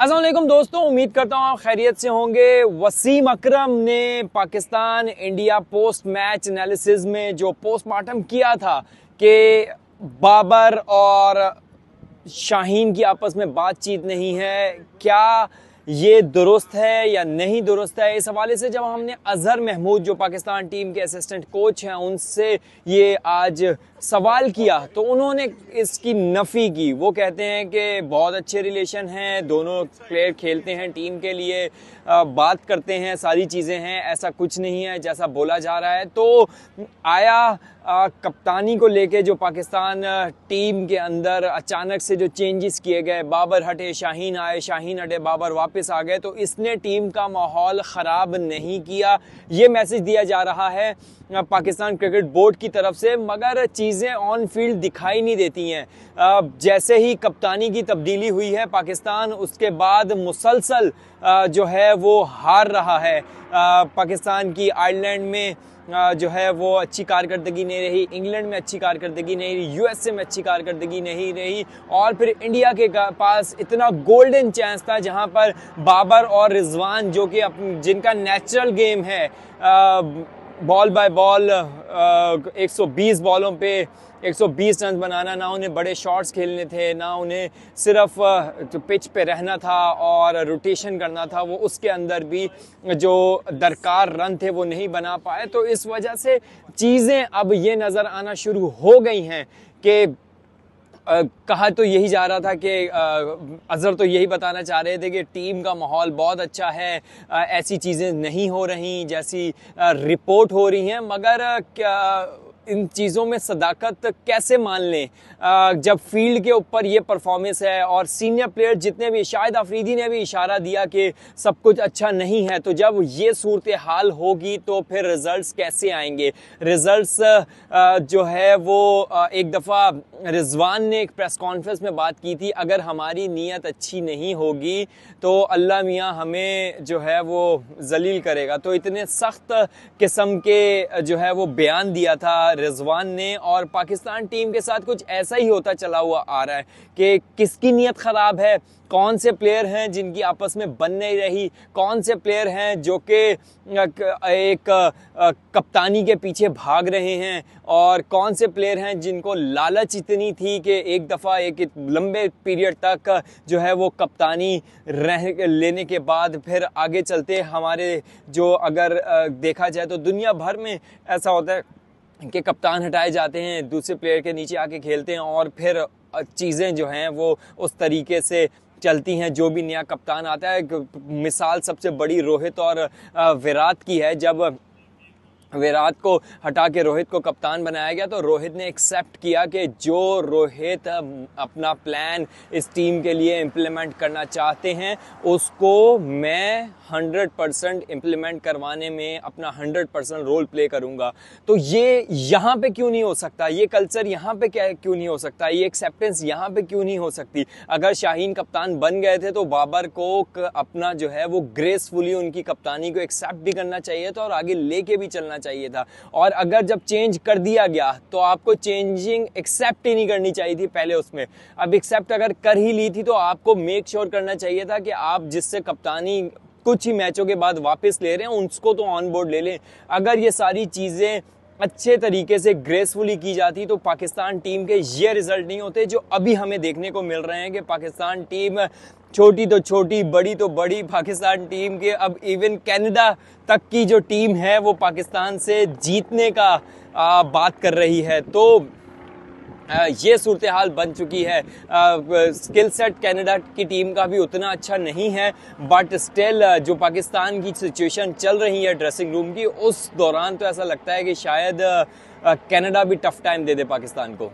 असलम दोस्तों, उम्मीद करता हूँ आप खैरियत से होंगे। वसीम अकरम ने Pakistan India post match analysis में जो पोस्टमार्टम किया था कि बाबर और शाहीन की आपस में बातचीत नहीं है, क्या ये दुरुस्त है या नहीं दुरुस्त है? इस हवाले से जब हमने अजहर महमूद, जो पाकिस्तान टीम के असिस्टेंट कोच हैं, उनसे ये आज सवाल किया तो उन्होंने इसकी नफ़ी की। वो कहते हैं कि बहुत अच्छे रिलेशन हैं, दोनों प्लेयर खेलते हैं टीम के लिए बात करते हैं, सारी चीज़ें हैं, ऐसा कुछ नहीं है, जैसा बोला जा रहा है। तो आया कप्तानी को लेके जो पाकिस्तान टीम के अंदर अचानक से जो चेंजेस किए गए, बाबर हटे, शाहीन आए, शाहीन हटे, बाबर वापस आ गए तो इसने टीम का माहौल ख़राब नहीं किया। ये मैसेज दिया जा रहा है पाकिस्तान क्रिकेट बोर्ड की तरफ़ से, मगर चीज़ें ऑन फ़ील्ड दिखाई नहीं देती हैं। जैसे ही कप्तानी की तब्दीली हुई है, पाकिस्तान उसके बाद मुसलसल जो है वो हार रहा है। पाकिस्तान की आयरलैंड में जो है वो अच्छी कारकर्दगी नहीं रही, इंग्लैंड में अच्छी कारकर्दगी नहीं रही यूएसए में अच्छी कारकर्दगी नहीं रही, और फिर इंडिया के पास इतना गोल्डन चांस था जहाँ पर बाबर और रिजवान जो कि जिनका नेचुरल गेम है बॉल बाय बॉल 120 बॉलों पे 120 रन बनाना, ना उन्हें बड़े शॉट्स खेलने थे, ना उन्हें सिर्फ़ जो पिच पे रहना था और रोटेशन करना था, वो उसके अंदर भी जो दरकार रन थे वो नहीं बना पाए। तो इस वजह से चीज़ें अब ये नज़र आना शुरू हो गई हैं कि कहा तो यही जा रहा था कि अज़हर तो यही बताना चाह रहे थे कि टीम का माहौल बहुत अच्छा है ऐसी चीज़ें नहीं हो रही जैसी रिपोर्ट हो रही हैं, मगर क्या इन चीज़ों में सदाकत कैसे मान लें? जब फ़ील्ड के ऊपर ये परफॉर्मेंस है और सीनियर प्लेयर जितने भी, शायद अफरीदी ने भी इशारा दिया कि सब कुछ अच्छा नहीं है तो जब ये सूरत हाल होगी तो फिर रिजल्ट्स कैसे आएँगे? रिजल्ट्स जो है वो एक दफ़ा रिजवान ने एक प्रेस कॉन्फ्रेंस में बात की थी, अगर हमारी नीयत अच्छी नहीं होगी तो अल्लाह मियाँ हमें जो है वो जलील करेगा। तो इतने सख्त किस्म के, जो है वो बयान दिया था रिजवान ने और पाकिस्तान टीम के साथ कुछ ऐसा ही होता चला हुआ आ रहा है कि किसकी नीयत ख़राब है? कौन से प्लेयर हैं जिनकी आपस में बन नहीं रही? कौन से प्लेयर हैं जो कि एक कप्तानी के पीछे भाग रहे हैं? और कौन से प्लेयर हैं जिनको लालच इतनी थी कि एक दफ़ा, एक लंबे पीरियड तक जो है वो कप्तानी रह, लेने के बाद फिर आगे चलते हमारे जो अगर देखा जाए तो दुनिया भर में ऐसा होता है। कि कप्तान हटाए जाते हैं, दूसरे प्लेयर के नीचे आके खेलते हैं और फिर चीज़ें जो हैं वो उस तरीके से चलती हैं, जो भी नया कप्तान आता है। मिसाल सबसे बड़ी रोहित और विराट की है, जब विराट को हटा के रोहित को कप्तान बनाया गया तो रोहित ने एक्सेप्ट किया कि जो रोहित अपना प्लान इस टीम के लिए इम्प्लीमेंट करना चाहते हैं, उसको मैं हंड्रेड परसेंट इम्प्लीमेंट करवाने में अपना हंड्रेड परसेंट रोल प्ले करूँगा। तो ये यहाँ पे क्यों नहीं हो सकता? ये कल्चर यहाँ पे क्या, क्यों नहीं हो सकता? ये एक्सेप्टेंस यहाँ पे क्यों नहीं हो सकती? अगर शाहीन कप्तान बन गए थे तो बाबर को अपना जो है वो ग्रेसफुली उनकी कप्तानी को एक्सेप्ट भी करना चाहिए था और आगे लेके भी चलना चाहिए था। और अगर जब चेंज कर दिया गया तो आपको चेंजिंग एक्सेप्ट ही नहीं करनी चाहिए थी पहले उसमें। अब एक्सेप्ट अगर कर ही ली थी तो आपको मेक श्योर sure करना चाहिए था कि आप जिससे कप्तानी कुछ ही मैचों के बाद वापस ले रहे हैं उसको तो ऑन बोर्ड ले लें। अगर ये सारी चीज़ें अच्छे तरीके से ग्रेसफुली की जाती तो पाकिस्तान टीम के ये रिज़ल्ट नहीं होते जो अभी हमें देखने को मिल रहे हैं कि पाकिस्तान टीम छोटी तो छोटी बड़ी तो बड़ी पाकिस्तान टीम के अब इवन कनाडा तक की जो टीम है वो पाकिस्तान से जीतने का आ, बात कर रही है। तो ये सूरत हाल बन चुकी है। स्किल सेट कनाडा की टीम का भी उतना अच्छा नहीं है बट स्टिल जो पाकिस्तान की सिचुएशन चल रही है ड्रेसिंग रूम की, उस दौरान तो ऐसा लगता है कि शायद कनाडा भी टफ टाइम दे दे पाकिस्तान को।